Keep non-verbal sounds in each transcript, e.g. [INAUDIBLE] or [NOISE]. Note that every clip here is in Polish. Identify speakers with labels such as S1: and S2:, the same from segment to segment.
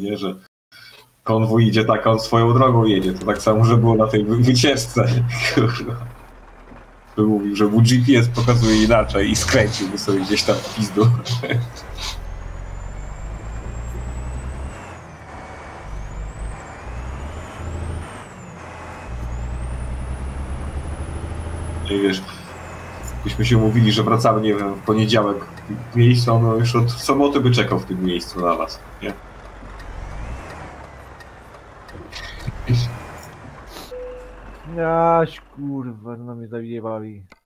S1: nie? Że konwój idzie tak, a on swoją drogą jedzie. To tak samo, że było na tej wy- wycieczce. [LAUGHS] Kurwa. Mówił, że mu GPS pokazuje inaczej i skręcił mu sobie gdzieś tam w pizdu. [LAUGHS] I wiesz, byśmy się umówili, że wracamy, nie wiem, w poniedziałek w miejscu, a on już od soboty by czekał w tym miejscu na was, nie?
S2: Jaś kurwa, no mnie zajebali. Dobra,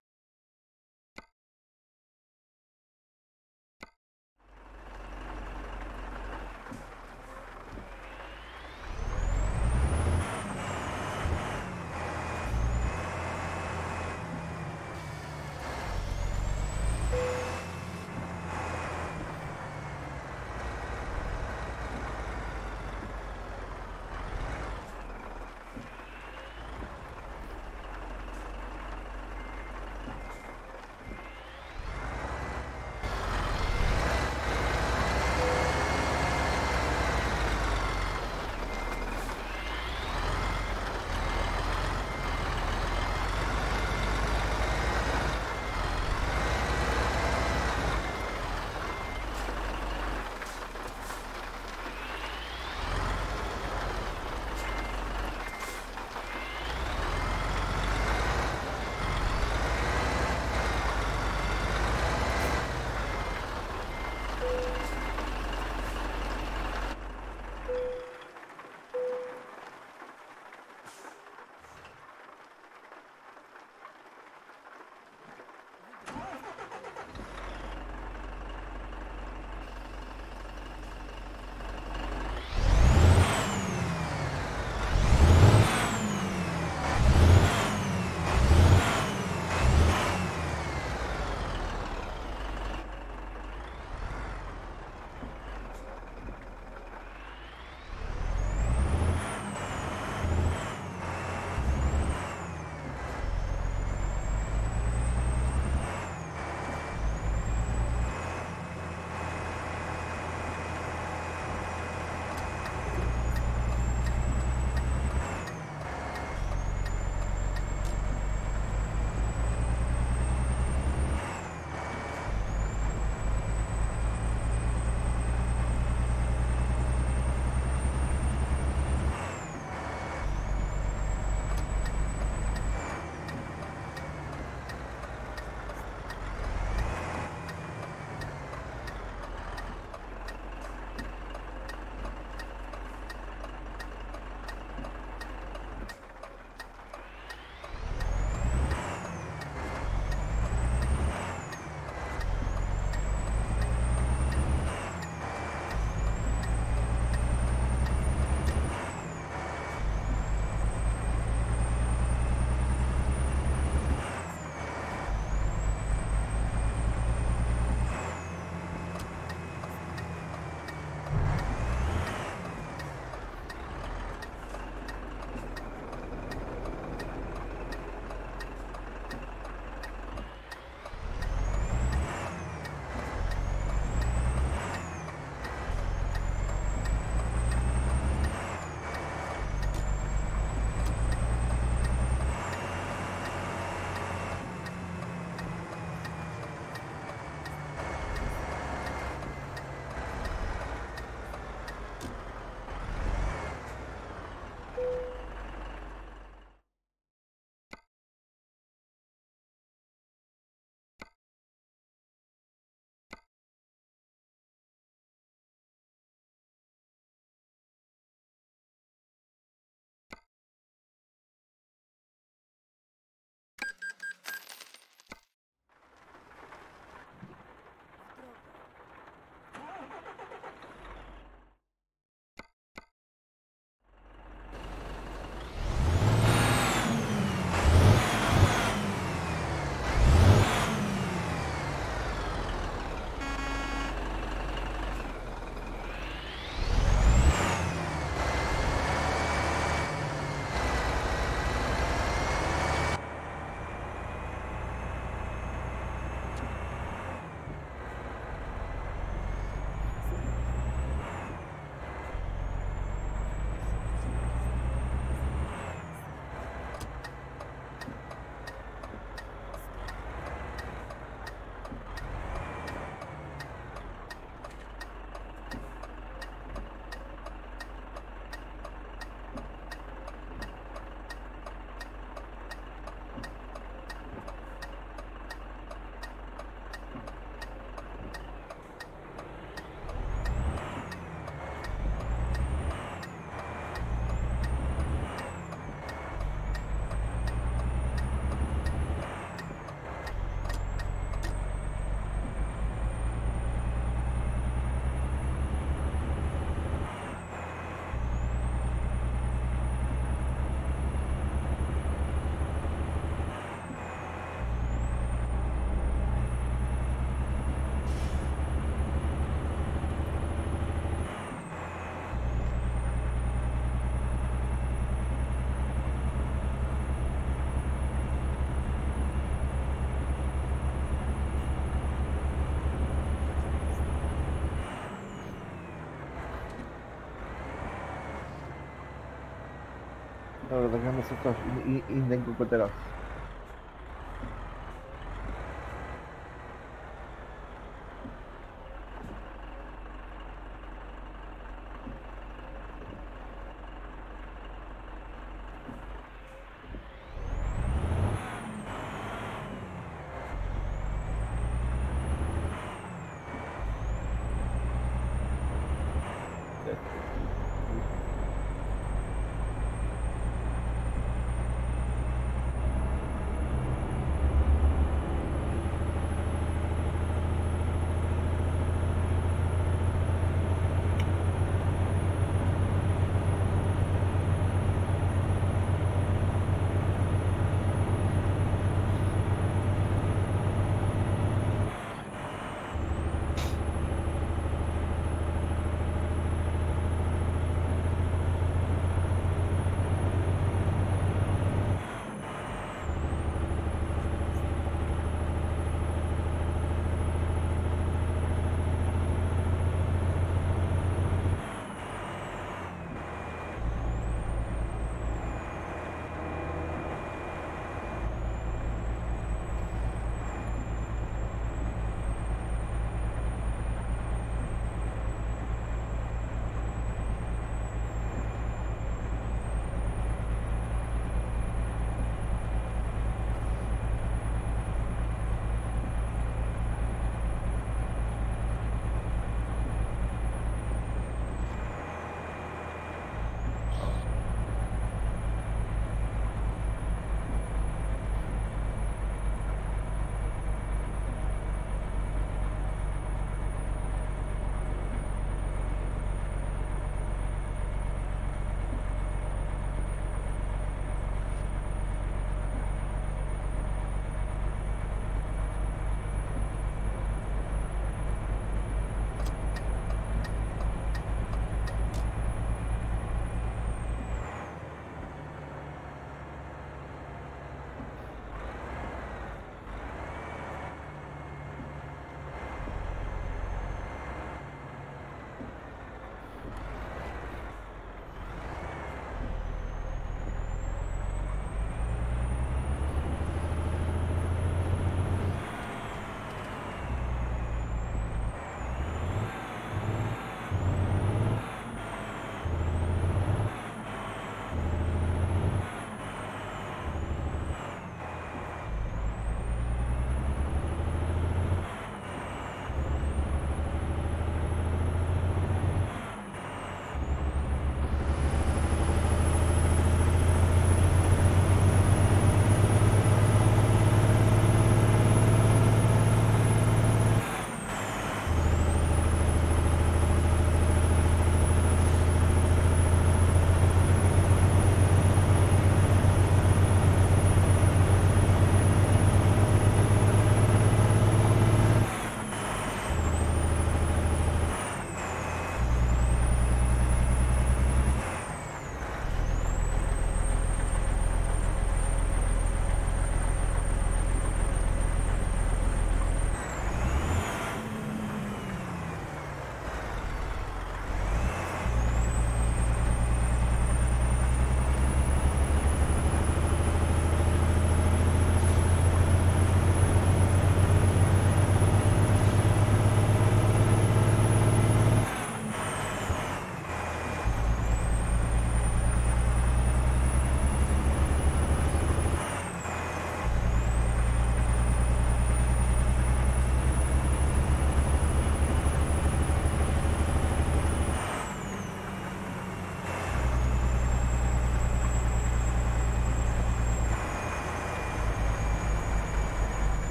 S2: Ahora dejemos estas y, y,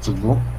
S2: go teraz.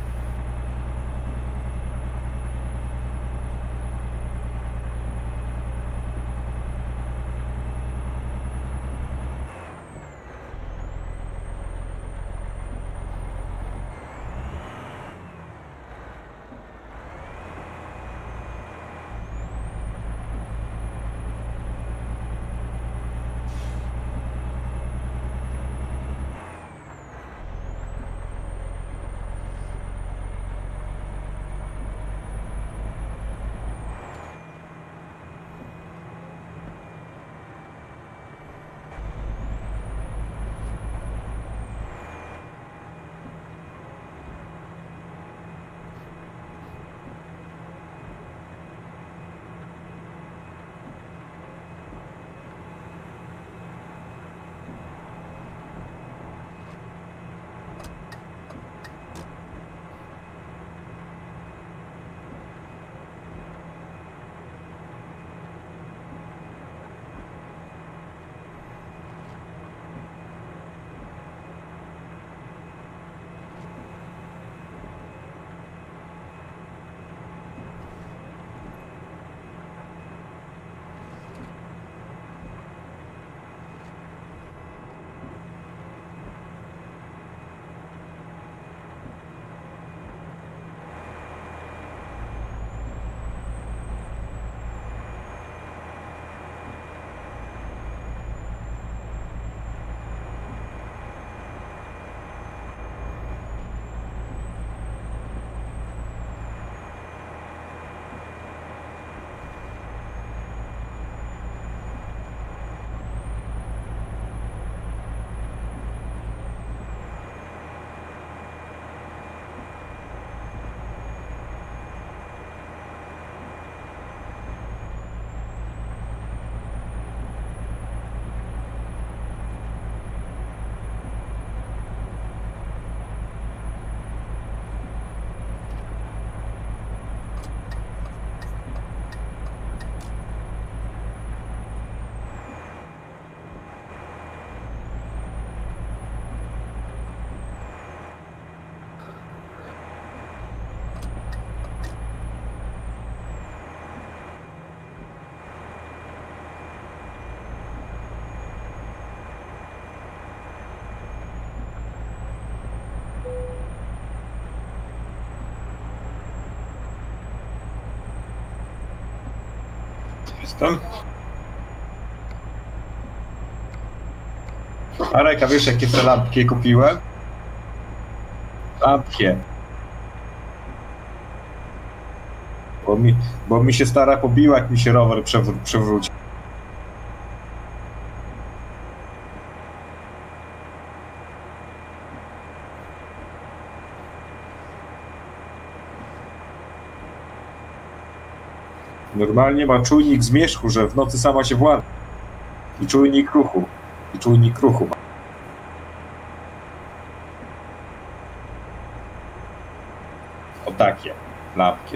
S1: Jestem. Arek, a wiesz jakie te lampki kupiłem? Lampkie. Bo mi, bo mi się stara pobiła, jak mi się rower przewr- przewrócił. Normalnie ma czujnik zmierzchu, że w nocy sama się włada. I czujnik ruchu. I czujnik ruchu ma. O takie lampki.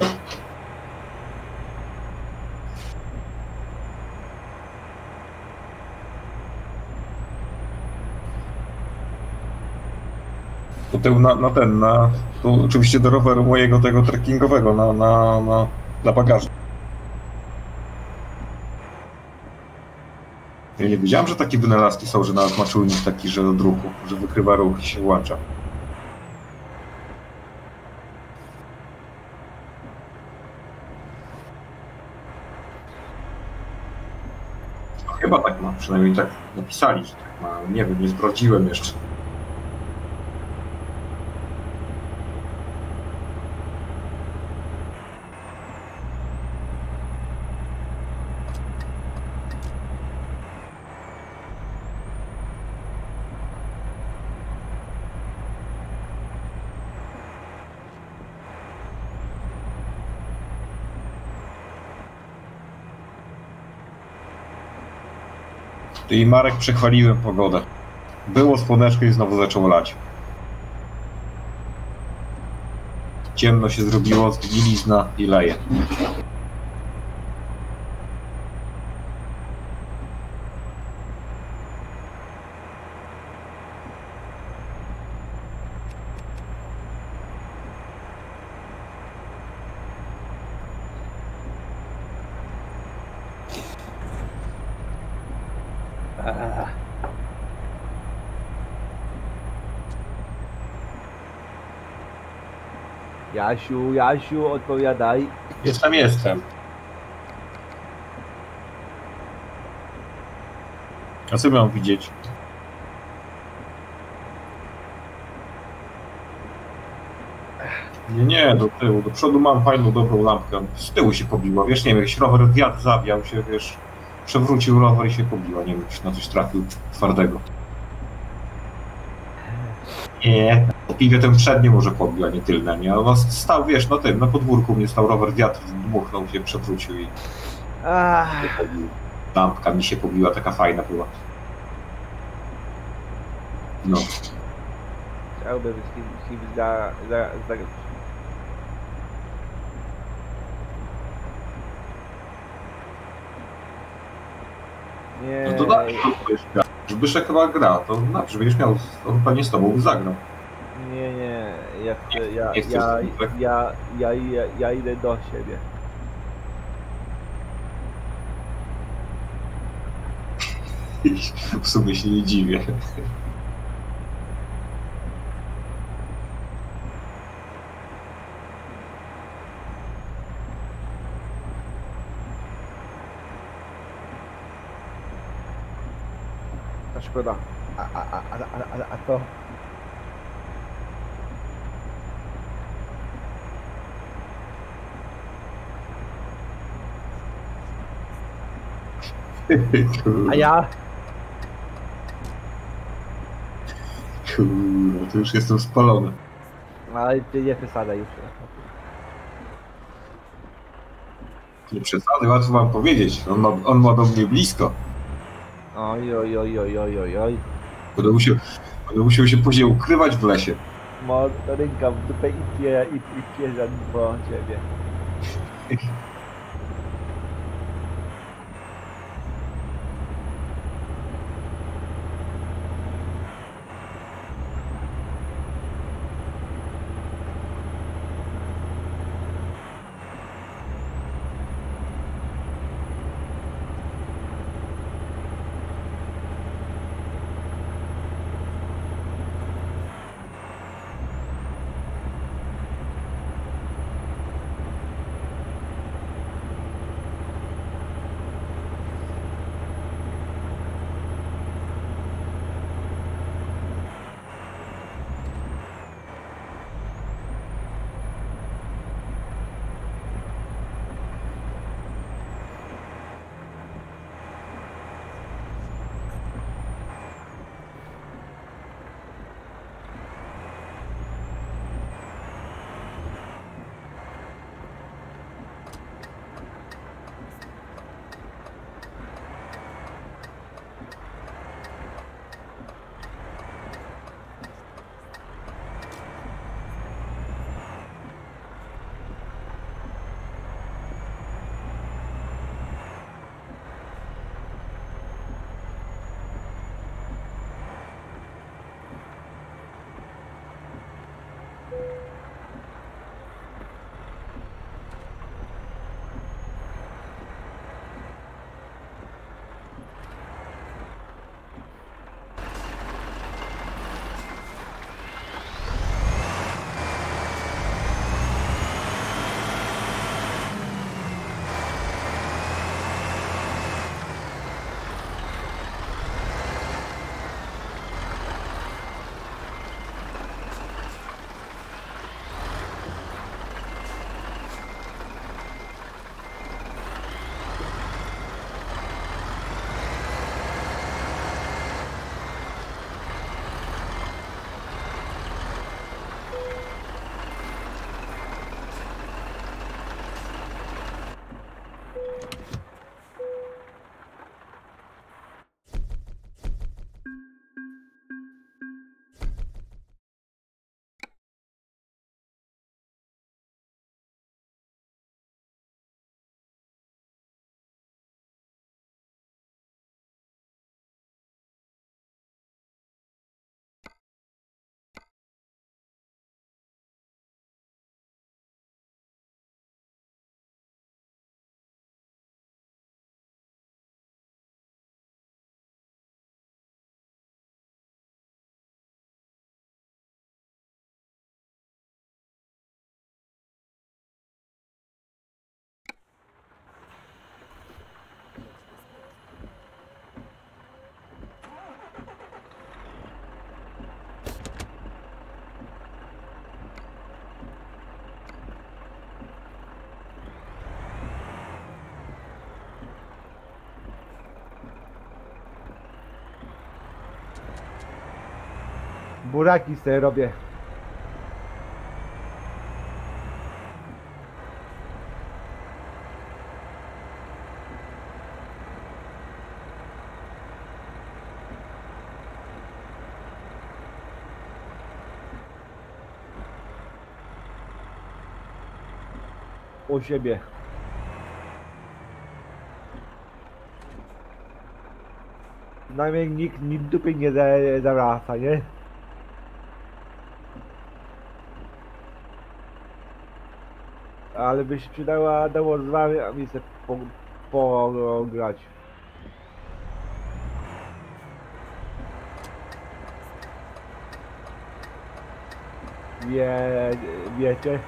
S1: To tył na, na ten, na, tu oczywiście do roweru mojego tego trekkingowego, na, na, na, na bagażnik. Ja nie wiedziałem, że takie wynalazki są, że nawet ma czujnik taki, że od ruchu, że wykrywa ruch i się włącza. Chyba tak ma, przynajmniej tak napisali, że tak ma. Nie wiem, nie sprawdziłem jeszcze. I Marek przechwaliłem pogodę. Było słoneczko i znowu zaczęło lać. Ciemno się zrobiło, zgnilizna i leje.
S2: Jasiu, Jasiu, odpowiadaj.
S1: Jestem, jestem. A co miałem widzieć? Nie, nie, do tyłu. Do przodu mam fajną, dobrą lampkę. Z tyłu się pobiła. Wiesz, nie wiem, jakiś rower wiatr zawiał się, wiesz. Przewrócił rower i się pobiła. Nie wiem, czy na coś trafił twardego. Nie, po piwie ten przednie może pobił, a nie tylne, nie? Ale stał, wiesz, na tym, na podwórku mnie stał rower wiatr, dmuchnął się, przewrócił i
S2: Ach.
S1: Lampka mi się pobiła, taka fajna była. No.
S2: Chciałbym z kim, z kim za, za, zagrać. Nie,
S1: No to dobrze, to będziesz grał. Zbyszek chyba gra, to znaczy, będziesz miał, on pewnie z tobą zagrał.
S2: nie, nie, ja ja, ja, ja, ja, ja, idę do siebie.
S1: W sumie się nie dziwię.
S2: A szkoda. A, a, a, a, a, a to? A ja?
S1: Kurwa, to już jestem spalony.
S2: Ale ty nie przesadzaj już.
S1: Nie przesady, łatwo wam powiedzieć. On ma, on ma do mnie blisko.
S2: Oj, oj, oj, oj, oj, oj, oj.
S1: Będę musiał, będę musiał się później ukrywać w lesie.
S2: Motorynka w dupę i pie, i, i pierze po ciebie. Buraki sobie robię. U siebie. Najmniej nikt mi dupy nie za- zawraca, nie? Ale by się przydała dało z wami, a mi se po, pograć. Wie, wiecie?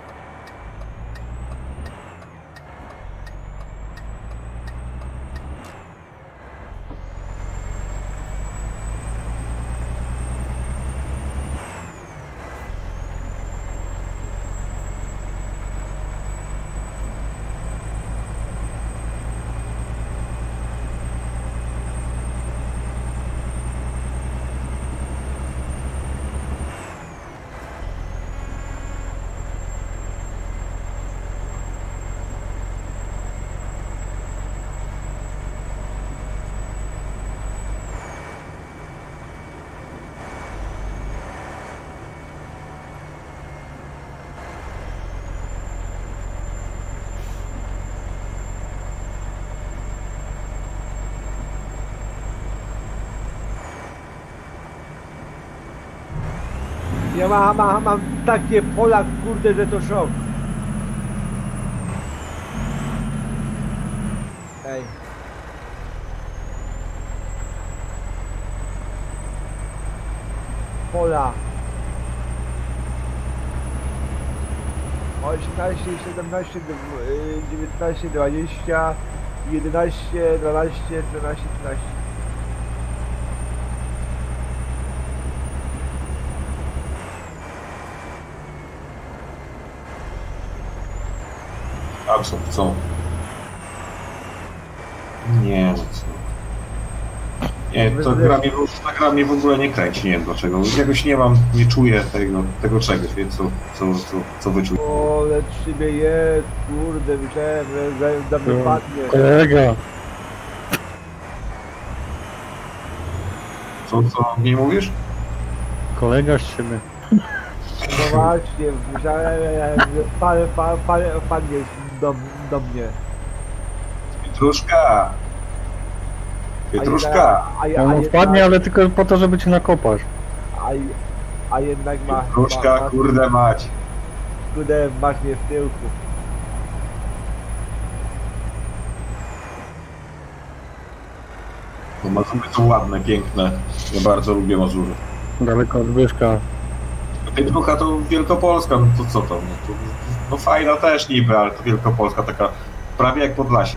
S2: Ja mam, mam, mam takie pola, kurde, że to szok. Ej. Pola. 18, 17, dw- y, 19, 20, 11, 12, 13, 13.
S1: A co, co? Nie, no co? Nie, to gra mnie, ta gra mnie w ogóle nie kręci, nie wiem dlaczego. Jakoś nie mam, nie czuję tego, tego czegoś, więc co, co, co, co wyczuć.
S2: Ole, szybie jest, kurde, myślałem, że za- za mnie
S3: No.
S2: padnie.
S3: Kolega,
S1: Co, co nie mówisz?
S3: kolega z siebie.
S2: No właśnie, myślałem, że pan, pan, pan, padnie do, do mnie.
S1: Pietruszka! Pietruszka!
S2: A, a,
S3: Ja
S2: a,
S3: mu
S2: jednak,
S3: wpadnie, ale tylko po to, żeby cię nakopać.
S2: a, a jednak ma, ma,
S1: Pietruszka,
S2: ma,
S1: kurde mać!
S2: kurde, masz mnie w tyłku.
S1: Bo Mazury są ładne, piękne. Ja bardzo lubię Mazury.
S3: Daleko od.
S1: Pietrucha to Wielkopolska, no to co to? No, to, no fajna też niby, ale to Wielkopolska taka prawie jak Podlasie.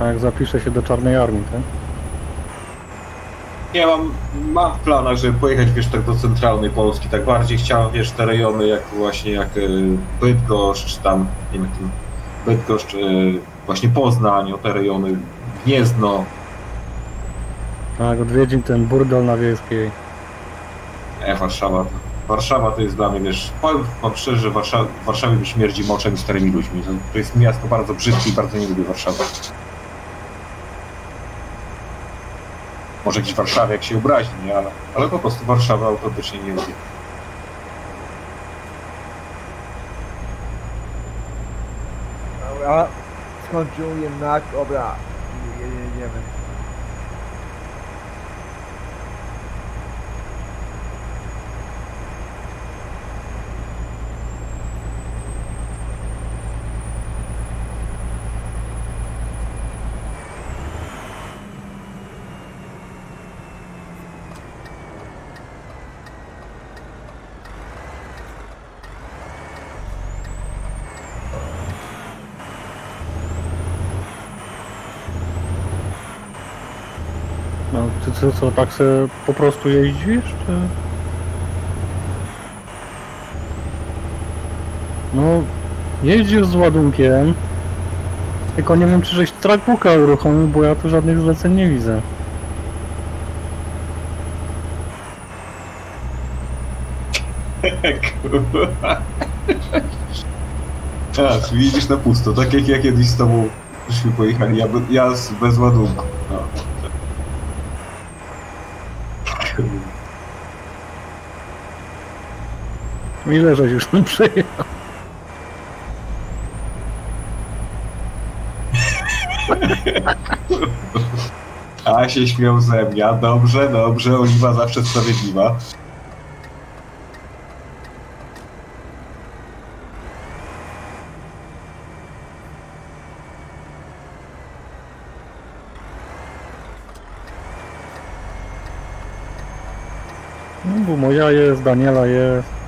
S3: A jak zapisze się do czarnej armii, tak?
S1: Nie, mam, mam w planach, żeby pojechać, wiesz, tak do centralnej Polski, tak bardziej chciałem, wiesz, te rejony jak właśnie jak y, Bydgoszcz, tam, nie wiem, Bydgoszcz, y, właśnie Poznań, o te rejony, Gniezno,
S3: Tak, odwiedził ten burdel na Wiejskiej.
S1: e, Warszawa. Warszawa to jest dla mnie, wiesz, powiem wam szczerze, że Warszawa, w Warszawie mi śmierdzi moczem i starymi ludźmi. To, to jest miasto bardzo brzydkie i bardzo nie lubię Warszawy. Może gdzieś w Warszawie jak się obrazi, nie? Ale, ale po prostu Warszawa autentycznie nie lubię.
S2: Dobra, skończył jednak, dobra, je- je- jedziemy.
S3: No, ty co, co, tak se po prostu jeździsz, czy... No, jeździsz z ładunkiem, Tylko nie wiem, czy żeś trackbooka uruchomił, bo ja tu żadnych zleceń nie widzę. [LAUGHS]
S1: Kurwa. Tak, widzisz na pusto, tak jak ja kiedyś z tobą żeśmy pojechali, ja, ja bez ładunku. No. Kurwa.
S3: Ile żeś już mi przejechał?
S1: A się śmiał ze mnie, dobrze, dobrze, Oliwa zawsze sprawiedliwa.
S3: No bo moja jest, Daniela jest.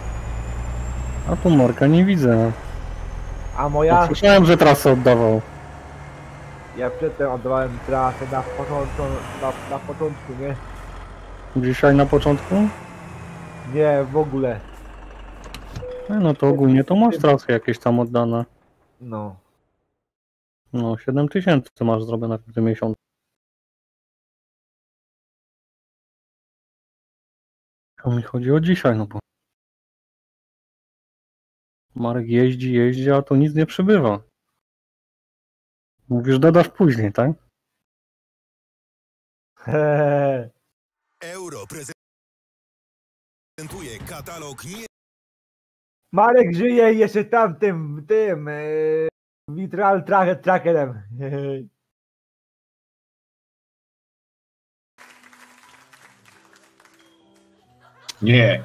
S3: A tu Morka nie widzę.
S2: A
S3: Ja
S2: moja,
S3: słyszałem, że trasę oddawał.
S2: ja przedtem oddawałem trasę na początku, na, na początku, nie?
S3: Dzisiaj na początku?
S2: Nie, w ogóle.
S3: E, No to ogólnie to masz trasy jakieś tam oddane.
S2: No.
S3: No 7 tysięcy masz zrobione w tym miesiącu. To mi chodzi o dzisiaj, no bo Marek jeździ, jeździ, a tu nic nie przybywa. Mówisz, dodasz później, tak? [LAUGHS]
S4: Euro prezentuje katalog nie
S2: Marek żyje jeszcze tamtym, tym, yy, Vitral tracker, trackerem. [LAUGHS]
S1: Nie.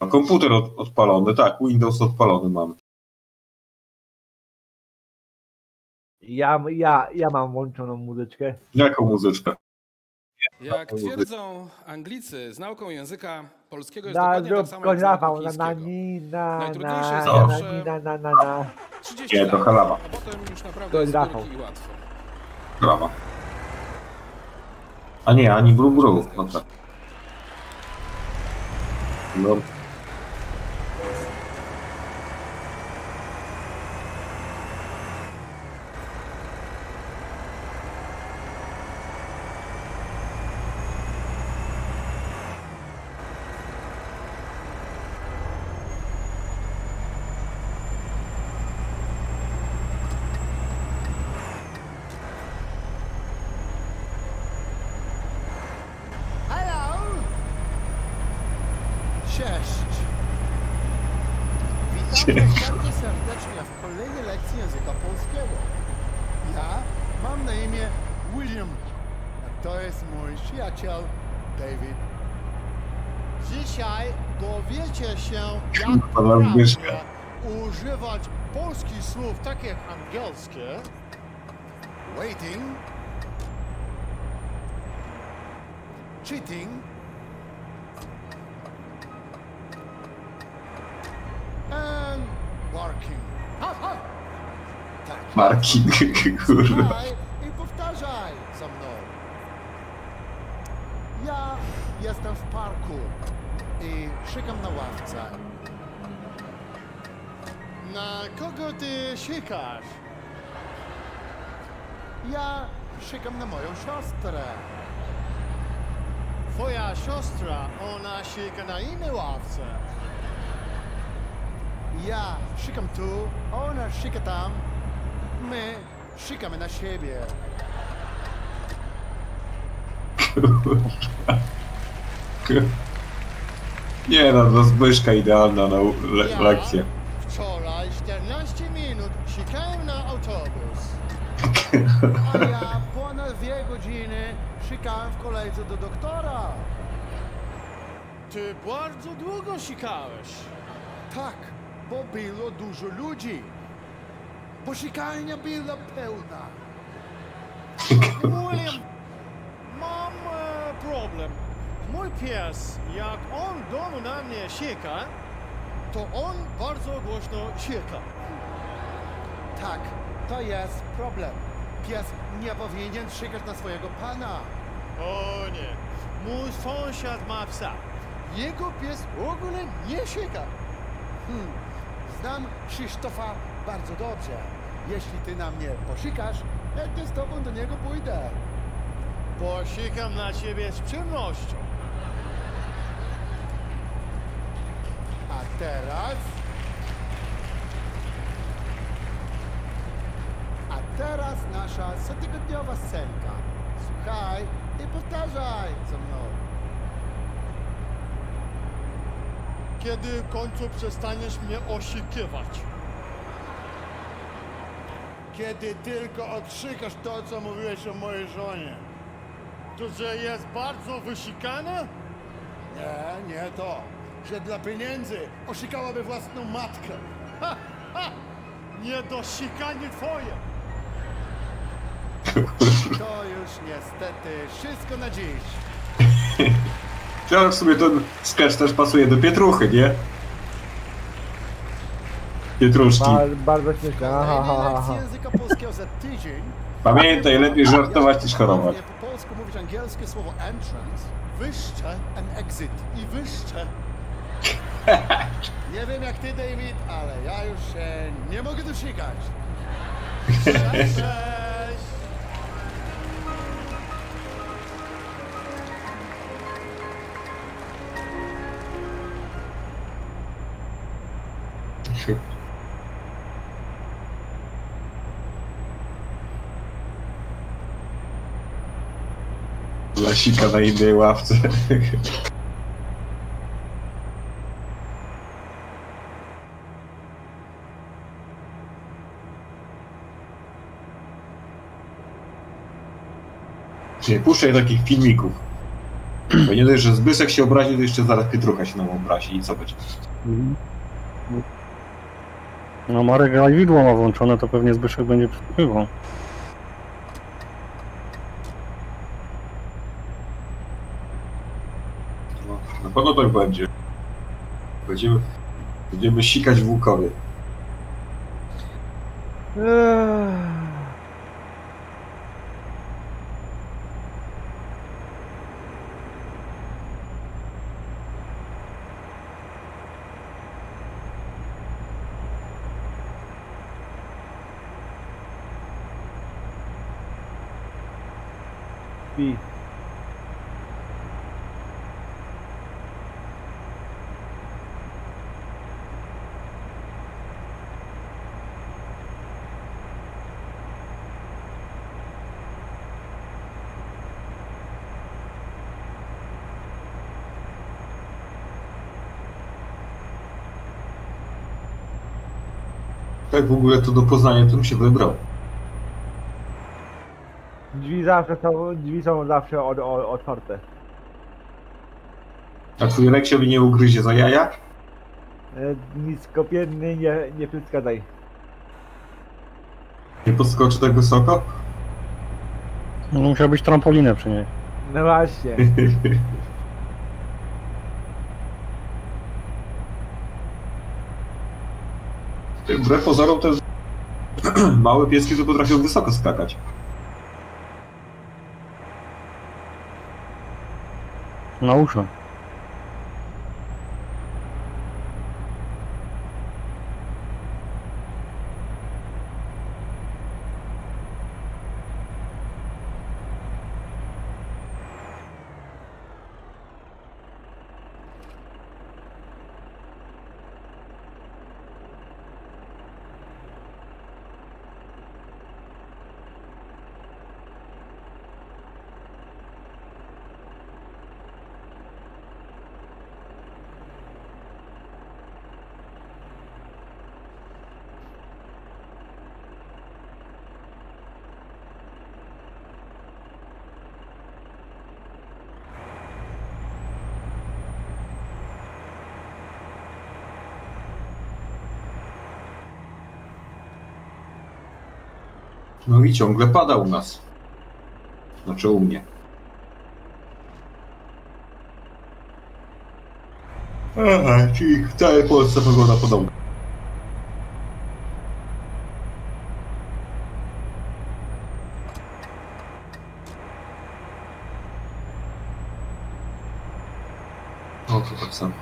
S1: A komputer od, odpalony, tak, Windows odpalony mam.
S2: Ja, ja, ja mam włączoną muzyczkę.
S1: Jaką muzyczkę?
S5: Jak twierdzą Anglicy, z nauką języka polskiego jest
S2: Na
S5: dokładnie tak samo jak z nauką
S2: Rafał, na na ni, na
S5: Najtrudniejsze
S2: na
S5: jest
S2: na
S5: zawsze-
S2: na na na na.
S5: 30
S1: Nie, to
S5: lat,
S1: halawa.
S5: a potem już naprawdę
S2: To
S5: jest
S2: Rafał.
S5: i łatwo.
S1: Brawa. A nie, ani bru bru. No tak. No,
S6: Cześć! Witam bardzo serdecznie w kolejnej lekcji języka polskiego. Ja mam na imię William, a to jest mój przyjaciel David. Dzisiaj dowiecie się, używać polskich słów takich jak angielskie. Waiting. Cheating. And barking. Ha, ha. Tak.
S1: Marki, [LAUGHS] kurwa.
S6: I powtarzaj za mną. Ja jestem w parku i szykam na ławce. Na kogo ty sikasz? Ja szykam na moją siostrę. Twoja siostra, ona sika na innej ławce. Ja szykam tu, ona sika tam. My szykamy na siebie. [LAUGHS]
S1: Nie no, do Zbyszka idealna nau- le lekcja.
S6: Wczoraj 14 minut sikałem na autobus. A ja ponad dwie godziny sikałem w kolejce do doktora. Ty bardzo długo sikałeś. Tak, bo było dużo ludzi. Bo sikalnia była pełna. William, mam e, problem. Mój pies, jak on w domu na mnie sika, to on bardzo głośno sika. Tak, to jest problem. Pies nie powinien sikać na swojego pana. O nie, mój sąsiad ma psa. Jego pies w ogóle nie sika. Hmm.
S7: Znam Krzysztofa bardzo dobrze. Jeśli ty na mnie posikasz, chętnie z tobą do niego pójdę.
S6: Posikam na ciebie z przyjemnością.
S7: A teraz... A teraz nasza cotygodniowa scenka. Słuchaj i powtarzaj za mną.
S6: Kiedy w końcu przestaniesz mnie osikiwać?
S7: Kiedy tylko otrzykasz to, co mówiłeś o mojej żonie.
S6: To, że jest bardzo wysikana?
S7: Nie, nie to. Że dla pieniędzy osikałaby własną matkę. [LAUGHS]
S6: Niedosikanie twoje.
S7: To już niestety wszystko na dziś. [LAUGHS]
S1: Ja w sumie ten sketch też pasuje do Pietruchy, nie? Pietruszki.
S2: Ba- bardzo śmieszne. Aha, aha,
S7: Kolejnej
S2: aha.
S7: lekcji języka polskiego za tydzień. [LAUGHS]
S1: Pamiętaj, lepiej żartować niż chorować.
S7: Po polsku mówić angielskie słowo entrance, wyjście and exit i wyjście. [LAUGHS] Nie wiem jak ty, David, ale ja już się nie mogę dosikać.
S1: Lasika na innej ławce. Nie puszczaj takich filmików. Bo nie dość, że Zbyszek się obrazi, to jeszcze zaraz Pietrucha się nam obrazi i co będzie?
S3: No Marek widło ma włączone, to pewnie Zbyszek będzie przykrywał.
S1: No, na pewno tak będzie. Będziemy, będziemy sikać w Łukowie.
S2: Eee.
S1: Tak w ogóle to do Poznania to bym się wybrał.
S2: Drzwi zawsze są, drzwi są zawsze od, od, otwarte.
S1: A twój Reksio mi nie ugryzie za jaja?
S2: E, Niskopienny, nie, nie przeszkadzaj.
S1: Nie podskoczy tak wysoko?
S3: No, musiał być trampolinę przy niej.
S2: No właśnie. [LAUGHS]
S1: Wbrew pozorom też [CLEARS THROAT] małe pieski to potrafią wysoko skakać.
S3: Na
S1: No i ciągle pada u nas. Znaczy u mnie. Aha, czyli w całej Polsce pogoda podobna. O, to tak samo.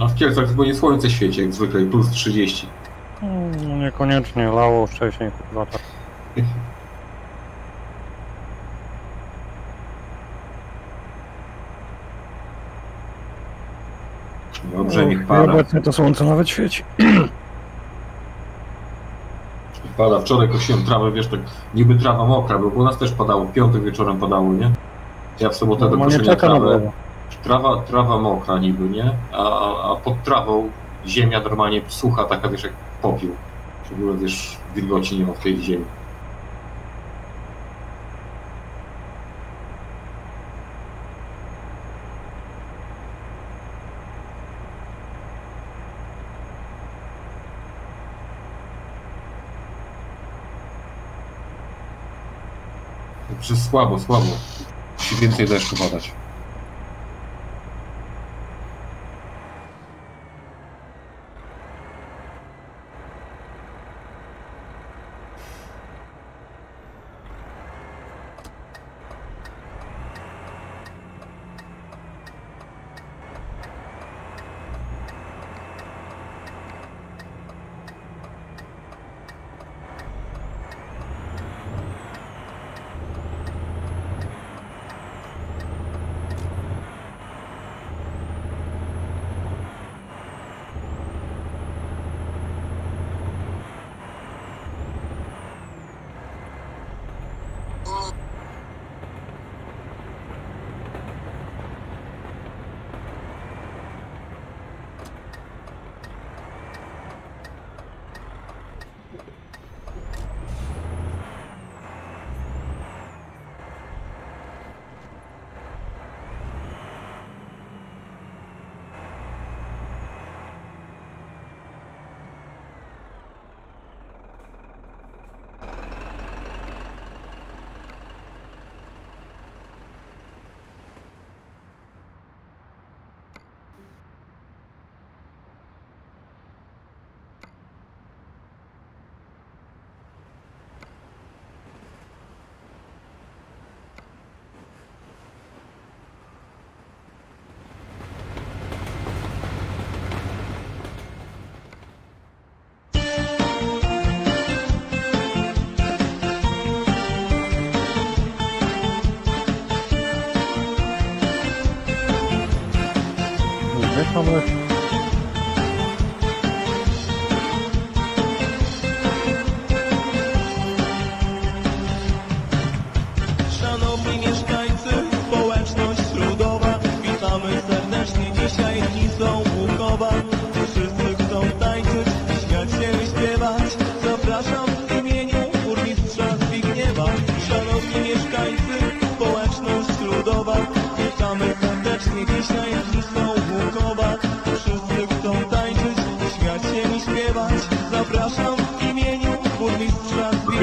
S1: A w Kielcach tylko nie słońce świeci, jak zwykle, plus 30.
S3: No, niekoniecznie, lało wcześniej, kurwa, tak.
S1: Dobrze, niech
S3: I
S1: pada.
S3: obecnie to słońce nawet świeci.
S1: Pada. Wczoraj kosiłem trawę, wiesz, tak niby trawa mokra, bo u nas też padało, w piątek wieczorem padało, nie? Ja w sobotę do
S3: Normalnie
S1: koszenia
S3: czeka na
S1: trawę. Trawa, trawa mokra niby, nie? A, a, a pod trawą ziemia normalnie sucha, taka wiesz, jak popiół. W ogóle wiesz, wilgoci nie ma w tej ziemi. Przez słabo, słabo. Musi więcej deszczu padać.
S3: Gdzieś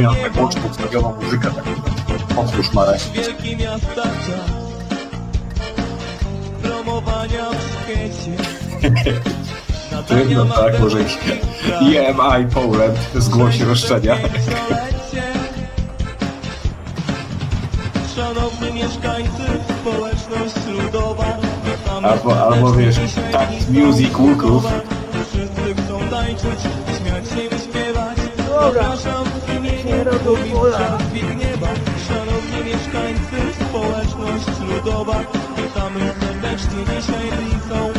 S1: Miałem tak łącznie ustawioną muzykę, tak powtórz Marek.
S8: Wielki miasta czas [LAUGHS] promowania w świecie.
S1: Trudno, tak, może EMI Poland zgłosi roszczenia.
S8: Szanowni mieszkańcy, społeczność ludowa,
S1: Albo- albo wiesz, tak, music łuków.
S8: Wszyscy chcą tańczyć, śmiać się i śpiewać.
S2: Dobra. Pola.
S8: Zbigniewa. Szanowni mieszkańcy, społeczność ludowa, witamy serdecznie dzisiaj ulicą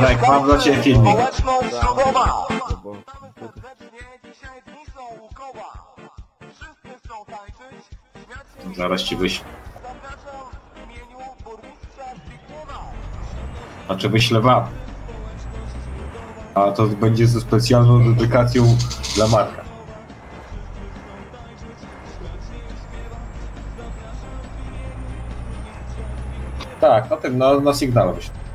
S1: Marek, mam dla ciebie filmik. Zaraz ci wyślę.
S8: Zapraszam w imieniu burmistrza Zbigniewa.
S1: A czy wyślę wam? A to będzie ze specjalną dedykacją dla Marka. Tak, na tym, na, na sygnale wyślę.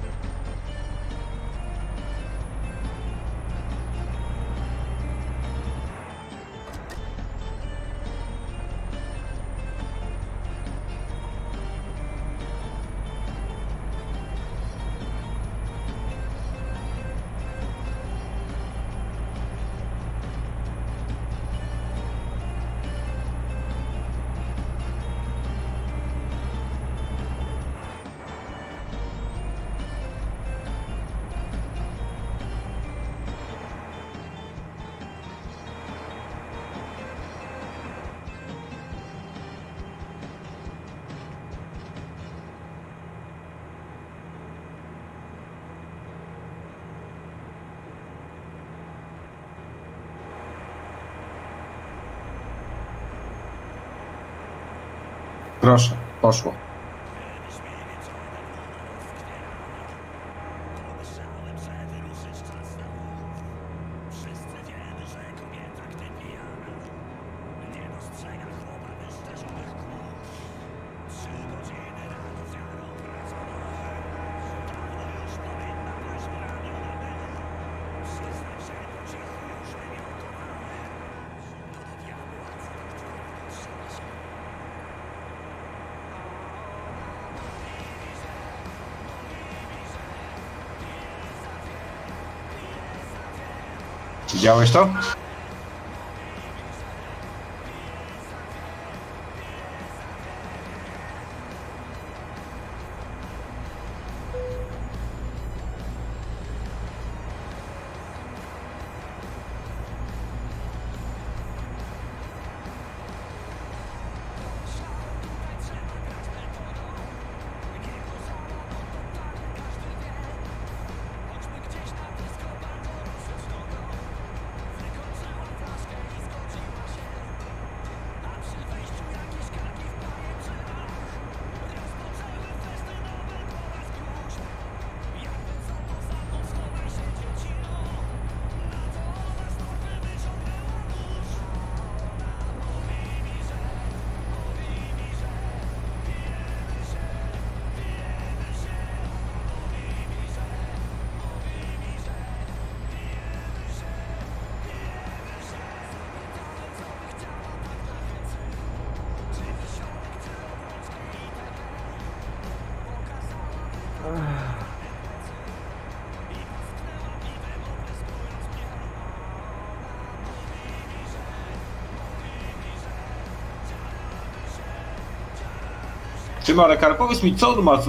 S1: Proszę, poszło. Widziałeś to? Ty Marek, ale powiedz mi, co on ma...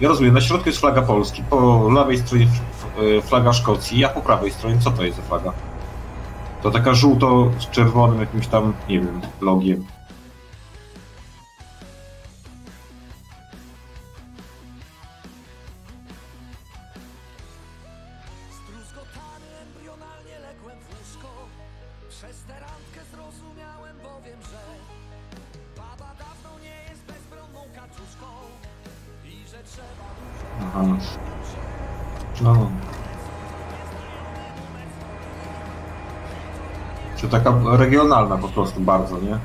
S1: Ja rozumiem, na środku jest flaga Polski, po lewej stronie f- flaga Szkocji, a po prawej stronie co to jest za flaga? To taka żółto z czerwonym jakimś tam, nie wiem, logiem. Regionalna po prostu bardzo, nie?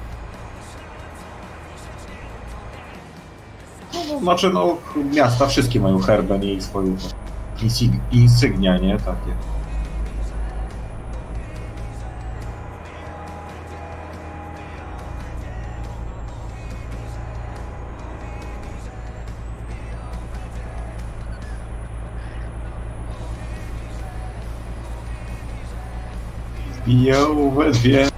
S1: No, znaczy, no, miasta wszystkie mają herbę, nie i swoją insygnia, nie? Takie. Biją we dwie.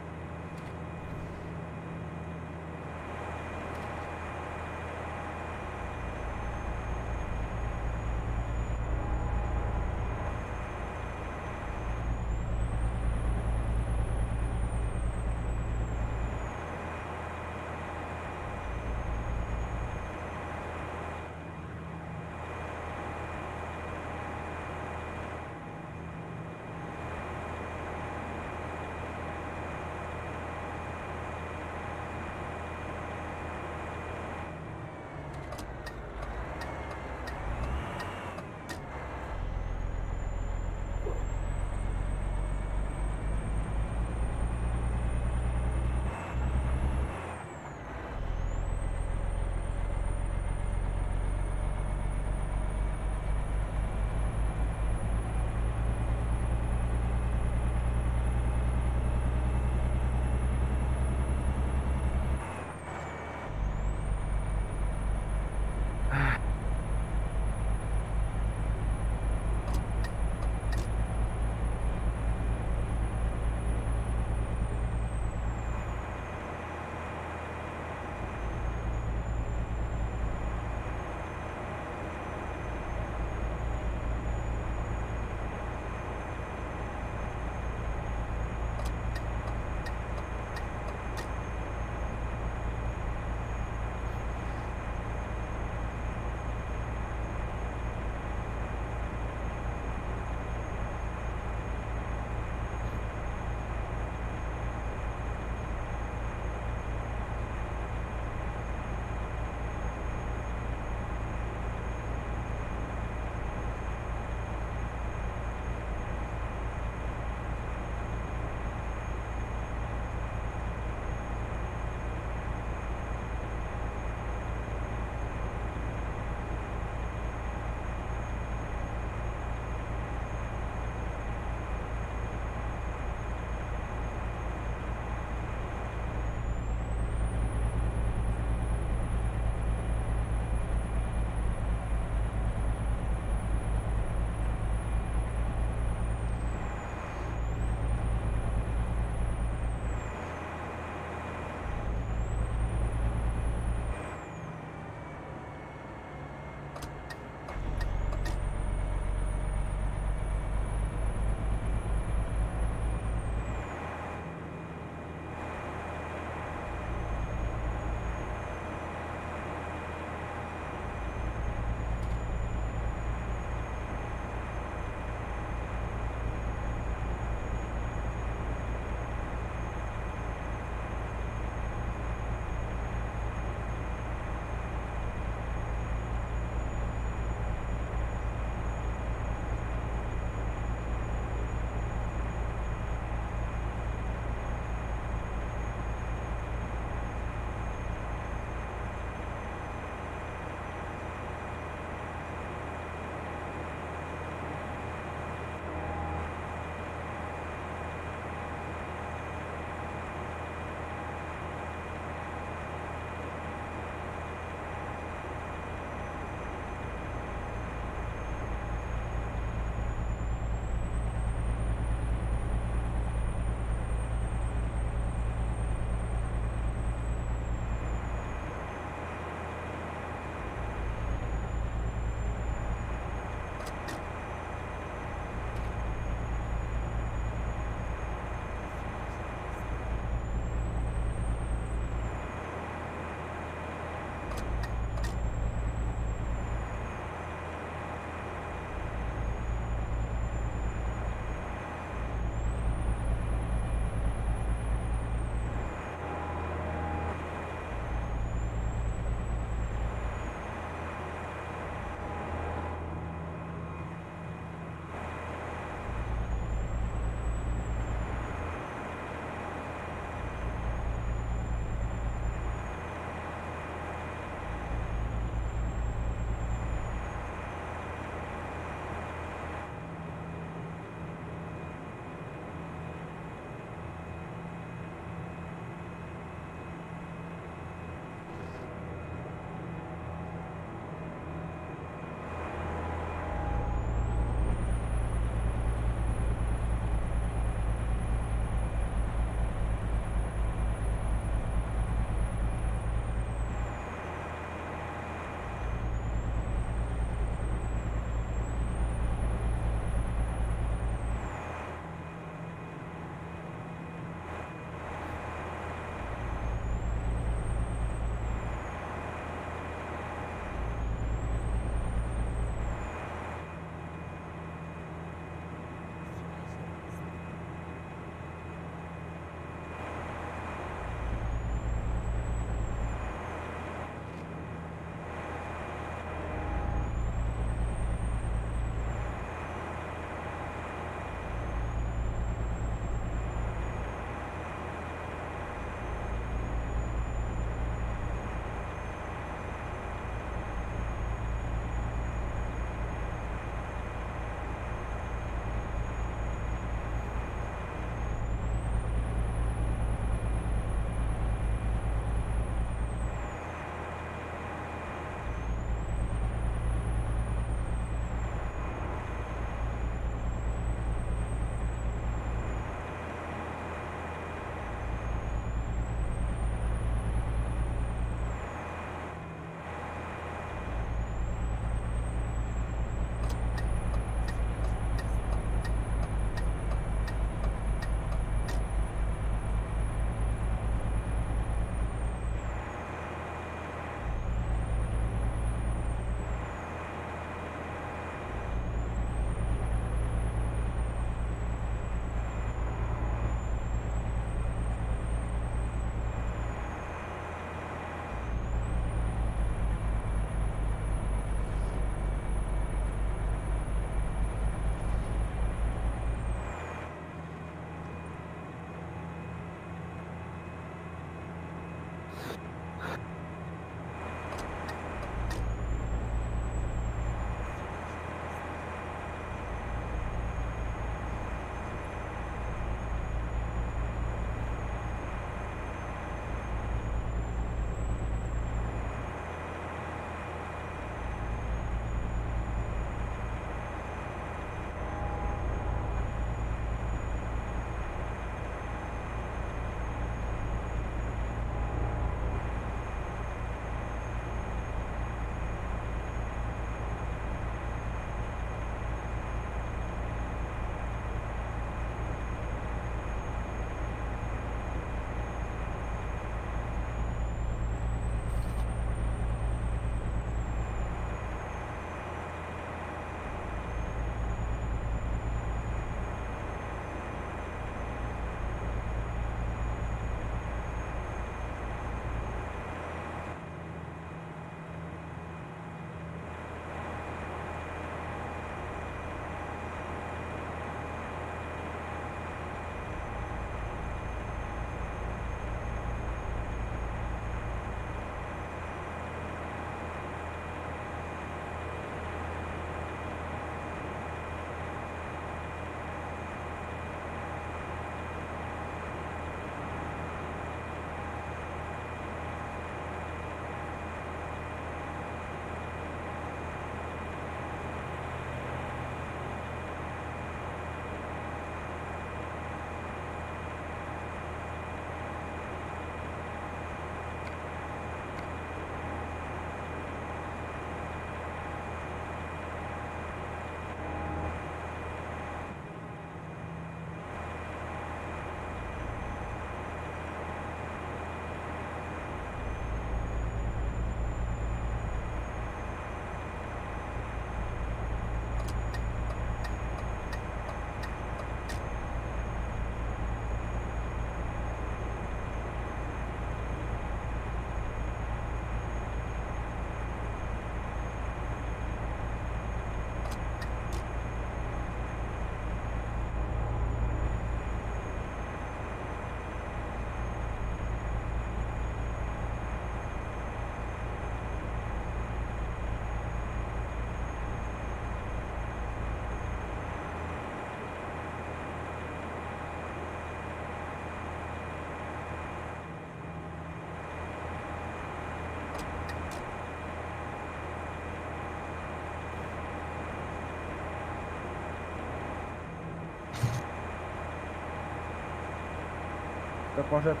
S2: Poszedł?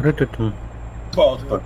S3: Rytytum.
S1: Podpad.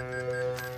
S1: Música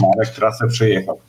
S1: Marek trasę przejechał.